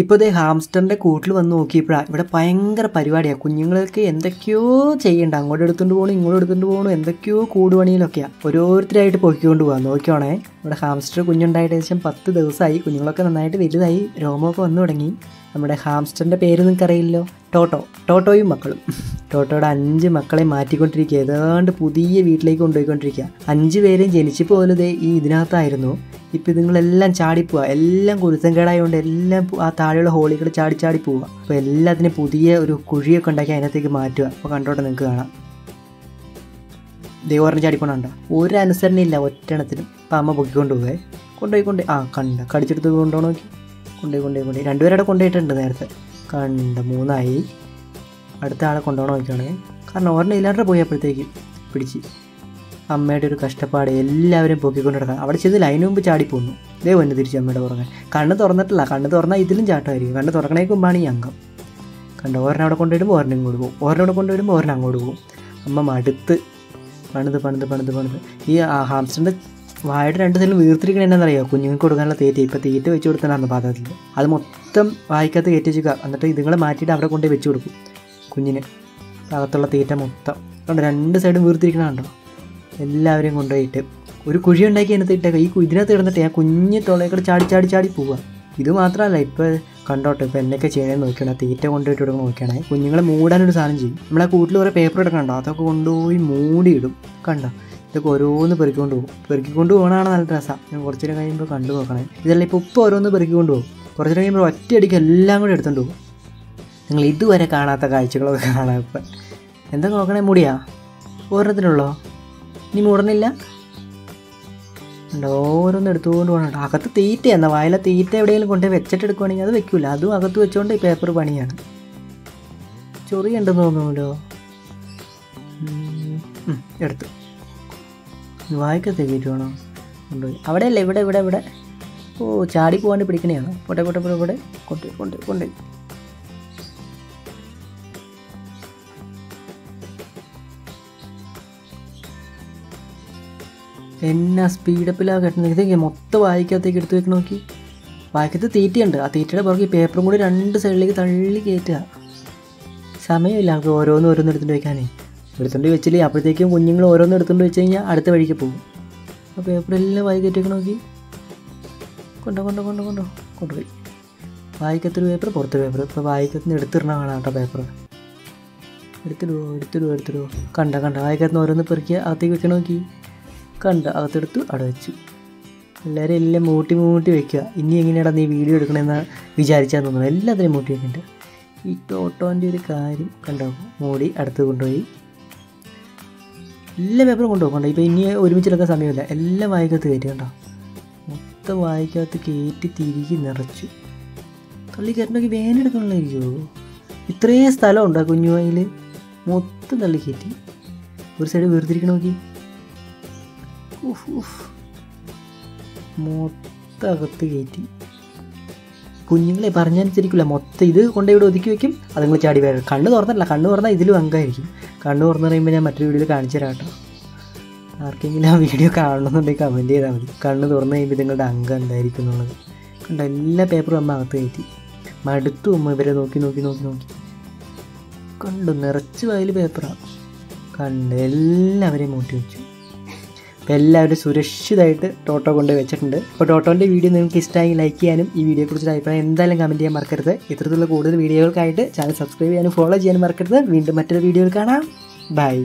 ഇപ്പോൾ ഇതേ ഹാംസ്റ്ററിന്റെ കൂട്ടിൽ വന്ന് നോക്കിയപ്പോഴാണ് ഇവിടെ ഭയങ്കര പരിപാടിയാണ് കുഞ്ഞുങ്ങൾക്ക് എന്തൊക്കെയോ ചെയ്യണ്ട. അങ്ങോട്ട് എടുത്തുകൊണ്ട് പോകണം ഇങ്ങോട്ട് എടുത്തുകൊണ്ട് പോകണം എന്തൊക്കെയോ കൂടുപണിയിലൊക്കെയാണ് ഓരോരുത്തരായിട്ട് പൊക്കിക്കൊണ്ട് പോകാം നോക്കിയോണേ ഇവിടെ ഹാംസ്റ്റർ കുഞ്ഞുണ്ടായിട്ട് ഏകദേശം പത്ത് ദിവസമായി കുഞ്ഞുങ്ങളൊക്കെ നന്നായിട്ട് വലുതായി. രോമമൊക്കെ വന്നു തുടങ്ങി. നമ്മുടെ ഹാംസ്റ്ററിന്റെ പേര് നിങ്ങൾക്ക് അറിയില്ലോ ടോട്ടോ. ടോട്ടോയും മക്കളും. ടോട്ടോയുടെ അഞ്ച് മക്കളെ മാറ്റിക്കൊണ്ടിരിക്കുക ഏതാണ്ട് പുതിയ വീട്ടിലേക്ക് കൊണ്ടുപോയിക്കൊണ്ടിരിക്കുക അഞ്ച് പേരും പോലും ദേ ഈ ഇതിനകത്തായിരുന്നു. ഇപ്പം ഇതുങ്ങളെല്ലാം ചാടിപ്പോവുക എല്ലാം കുരുത്തം കേടായതുകൊണ്ട് എല്ലാം ആ താഴെയുള്ള ഹോളികൾ ചാടി ചാടി പോവുക അപ്പോൾ എല്ലാത്തിനും പുതിയ ഒരു കുഴിയൊക്കെ ഉണ്ടാക്കി അതിനകത്തേക്ക് മാറ്റുക അപ്പോൾ കണ്ടോട്ടെ നിങ്ങൾക്ക് കാണാം. ദൈവറിന് ചാടിക്കൊണ്ടാണ്ടോ ഒരു അനുസരണയില്ല ഒറ്റണത്തിനും അപ്പം അമ്മ പൊക്കിക്കൊണ്ട് പോവേ. കൊണ്ടുപോയി കൊണ്ട് ആ കണ്ട? കടിച്ചെടുത്ത് കൊണ്ടുപോകണം നോക്കി. കൊണ്ടുപോയി കൊണ്ടുപോയി കൊണ്ടുപോയി രണ്ടുപേരുടെ കൊണ്ടുപോയിട്ടുണ്ട് നേരത്തെ. കണ്ട? മൂന്നായി. അടുത്ത ആളെ കൊണ്ടുപോകണം നോക്കുകയാണെങ്കിൽ കാരണം ഒരെണ്ണം ഇല്ലാണ്ട് പോയപ്പോഴത്തേക്ക് പിടിച്ച്. അമ്മയുടെ ഒരു കഷ്ടപ്പാട് എല്ലാവരും പൊക്കിക്കൊണ്ട് നടക്കാം അവിടെ ചെന്ന് ലൈന് മുമ്പ് ചാടിപ്പോന്നു. ഇതേ വന്ന് തിരിച്ച് അമ്മയുടെ പുറകെ. കണ്ണ് തുറന്നിട്ടില്ല. കണ്ണ് തുറന്നാൽ ഇതിലും ചാട്ടമായിരിക്കും. കണ്ണ് തുറക്കണേക്ക് മുമ്പാണ് ഈ അംഗം കണ്ടോ ഓരനെ അവിടെ കൊണ്ടുവരുമ്പോൾ ഓരനെ ഇങ്ങോട്ട് പോകും. ഓരനെ അവിടെ കൊണ്ടുവരുമ്പോൾ ഓരനെ അങ്ങോട്ട് പോകും. അമ്മ മടുത്ത് പണിത് പണിത് പണിത് പണിത്. ഈ ഹാംസ്റ്ററിന്റെ വായുടെ രണ്ട് സൈഡിലും വീർത്തിരിക്കണ എന്നറിയോ കുഞ്ഞുങ്ങൾക്ക് കൊടുക്കാനുള്ള തീറ്റ. ഇപ്പോൾ തീറ്റ വെച്ച് കൊടുത്തതാണ് പാത്രത്തിൽ അത് മൊത്തം വായിക്കകത്ത് കയറ്റി വെച്ചുക എന്നിട്ട് ഇതുങ്ങളെ മാറ്റിയിട്ട് അവിടെ കൊണ്ടുപോയി വെച്ച് കൊടുക്കും കുഞ്ഞിന്. അകത്തുള്ള തീറ്റ മൊത്തം. കണ്ടോ രണ്ട് സൈഡും വീർത്തിരിക്കണുണ്ടോ എല്ലാവരെയും കൊണ്ടുപോയിട്ട് ഒരു കുഴി ഉണ്ടാക്കി അതിനകത്ത് ഇട്ടേക്കാം. ഈ ഇതിനകത്ത് കിടന്നിട്ട് ആ കുഞ്ഞ് തൊളേക്കൂടെ ചാടി ചാടി ചാടി പോവുക ഇത് മാത്രമല്ല ഇപ്പോൾ കണ്ടോട്ടെ ഇപ്പോൾ എന്നൊക്കെ ചെയ്യണമെന്ന് നോക്കിയാണ്. തീറ്റ കൊണ്ടുപോയിട്ട് ഇടുന്ന നോക്കിയാണേ. കുഞ്ഞുങ്ങളെ മൂടാനൊരു സാധനം ചെയ്യും. നമ്മളെ കൂട്ടിൽ കുറേ പേപ്പർ എടുക്കണ്ടോ? അതൊക്കെ കൊണ്ടുപോയി മൂടിയിടും. കണ്ടോ? ഇതൊക്കെ ഓരോന്ന് പെറുക്കിക്കൊണ്ട് പോകും. പെറുക്കിക്കൊണ്ട് പോകണതാണ് നല്ല രസം. ഞാൻ കുറച്ചു നേരം കഴിയുമ്പോൾ കണ്ടു നോക്കണേ. ഇതല്ല ഇപ്പോൾ ഉപ്പ് ഓരോന്ന് പെറുക്കിക്കൊണ്ട് പോകും. കുറച്ചു നേരം കഴിയുമ്പോൾ ഒറ്റയടിക്ക് എല്ലാം കൂടി എടുത്തുകൊണ്ട് പോകും. നിങ്ങൾ ഇതുവരെ കാണാത്ത കാഴ്ചകളൊക്കെ കാണാം ഇപ്പം. എന്താ നോക്കണേ മുടിയാ? ഒരെണ്ണത്തിനുള്ളോ? ഇനി ഉണ്ടോ ഓരോന്ന് എടുത്തുകൊണ്ട് പോകണം അകത്ത് തീറ്റ എന്നാൽ വായിലെ തീറ്റ എവിടെയെങ്കിലും കൊണ്ട് വെച്ചിട്ട് എടുക്കുവാണെങ്കിൽ അത് വെക്കൂല. അതും അകത്ത് വെച്ചുകൊണ്ട് ഈ പേപ്പർ പണിയാണ്. ചൊറി ഉണ്ടെന്ന് തോന്നുമല്ലോ എടുത്തു. വായിക്കത്തേക്ക് കയറ്റി വേണോ? കൊണ്ടുപോയി. അവിടെയല്ല ഇവിടെ ഇവിടെ ഇവിടെ? ഓ ചാടി പോകാണ്ട് പിടിക്കണയാണ്? പോട്ടെ പോട്ടെ പോട്ടെ പോട്ടെ. കൊണ്ട് കൊണ്ട് കൊണ്ട് എന്നാ സ്പീഡപ്പിലാണ് കെട്ടുന്നത് ഇതൊക്കെ മൊത്തം വായിക്കകത്തേക്ക് എടുത്ത് വെക്ക് നോക്കി. വായിക്കത്ത് തീറ്റയുണ്ട്. ആ തീറ്റയുടെ പുറകെ പേപ്പറും കൂടി രണ്ട് സൈഡിലേക്ക് തള്ളി കയറ്റുക സമയമില്ല നമുക്ക് ഓരോന്ന് ഓരോന്ന് എടുത്തുകൊണ്ട് വെക്കാനേ. എടുത്തുകൊണ്ട് വെച്ചില്ലേ? അപ്പോഴത്തേക്കും കുഞ്ഞുങ്ങൾ ഓരോന്ന് എടുത്തുകൊണ്ട് വെച്ച് കഴിഞ്ഞാൽ അടുത്ത വഴിക്ക് പോകും. ആ പേപ്പറെല്ലാം വായി കയറ്റിയൊക്കെ നോക്കി. കൊണ്ടോ കൊണ്ടോ കൊണ്ടോ കൊണ്ടോ. കൊണ്ടുപോയി. വായിക്കത്തൊരു പേപ്പർ പുറത്ത് പേപ്പർ ഇപ്പോൾ വായിക്കത്തുനിന്ന് എടുത്തിടണ കാണാം കേട്ടോ പേപ്പർ എടുത്തിടുവോ എടുത്തിടുവോ എടുത്തിടുവോ. കണ്ട കണ്ട? വായിക്കത്തുനിന്ന് ഓരോന്ന് പെറുക്കിയ അകത്തേക്ക് വെക്കണ നോക്കി. കണ്ട അകത്തെടുത്ത് അവിടെ വെച്ചു. എല്ലാവരും എല്ലാം മൂട്ടി മൂട്ടി വെക്കുക. ഇനി എങ്ങനെയാണ് നീ വീഡിയോ എടുക്കണമെന്ന് വിചാരിച്ചാൽ തോന്നുന്നു. എല്ലാത്തിനും മൂട്ടി വെക്കുന്നുണ്ട് ഈ ടോട്ടോന്റെ ഒരു കാര്യം കണ്ടോ? മൂടി അടുത്ത് കൊണ്ടുപോയി. എല്ലാ പേപ്പറും കൊണ്ടുപോകും കണ്ടോ? ഇപ്പോൾ ഇനി ഒരുമിച്ചെടുക്കാൻ സമയമില്ല. എല്ലാം വായിക്കകത്ത് കയറ്റി കണ്ടോ? മൊത്തം വായിക്കകത്ത് കയറ്റി തിരികെ നിറച്ചു. തള്ളി കയറ്റണമെങ്കിൽ വേനെടുക്കണമെന്നായിരിക്കുമോ ഇത്രയും സ്ഥലമുണ്ടോ കുഞ്ഞു വായിൽ മൊത്തം തള്ളി കയറ്റി. ഒരു സൈഡ് വേർതിരിക്കണമെങ്കിൽ. മൊത്തം അകത്ത് കയറ്റി. കുഞ്ഞുങ്ങളെ പറഞ്ഞനുസരിക്കില്ല. മൊത്തം ഇത് കൊണ്ട് ഇവിടെ ഒതുക്കി വെക്കും. അത് നിങ്ങൾ ചാടി വരും. കണ്ണ് തുറന്നല്ല കണ്ണ് തുറന്നാൽ ഇതിലും വങ്കായിരിക്കും കണ്ണ് തുറന്ന് പറയുമ്പോൾ ഞാൻ മറ്റൊരു വീഡിയോയിൽ കാണിച്ചു തരാം കേട്ടോ. ആർക്കെങ്കിലും ആ വീഡിയോ കാണണമെന്നുണ്ടെങ്കിൽ കമന്റ് ചെയ്താൽ മതി. കണ്ണ് തുറന്ന് കഴിയുമ്പോൾ നിങ്ങളുടെ അംഗം എന്തായിരിക്കും എന്നുള്ളത്. കണ്ട? എല്ലാ പേപ്പറും അമ്മ അകത്ത് കയറ്റി. മടുത്തു അമ്മ ഇവരെ നോക്കി നോക്കി നോക്കി നോക്കി. കണ്ടു? നിറച്ച് വായിൽ പേപ്പറാണ് കണ്ട് എല്ലാവരെയും മൂട്ടി വെച്ചു. അപ്പോൾ എല്ലാവരും സുരക്ഷിതമായിട്ട് ടോട്ടോ കൊണ്ട് വെച്ചിട്ടുണ്ട്. അപ്പോൾ ടോട്ടോന്റെ വീഡിയോ നിങ്ങൾക്ക് ഇഷ്ടമായി ലൈക്ക് ചെയ്യാനും ഈ വീഡിയോയെക്കുറിച്ച് അഭിപ്രായം എന്തായാലും കമന്റ് ചെയ്യാൻ മറക്കരുത്. ഇത്തരത്തിലുള്ള കൂടുതൽ വീഡിയോകൾക്കായിട്ട് ചാനൽ സബ്സ്ക്രൈബ് ചെയ്യാനും ഫോളോ ചെയ്യാനും മറക്കരുത്. വീണ്ടും മറ്റൊരു വീഡിയോയിൽ കാണാം. ബൈ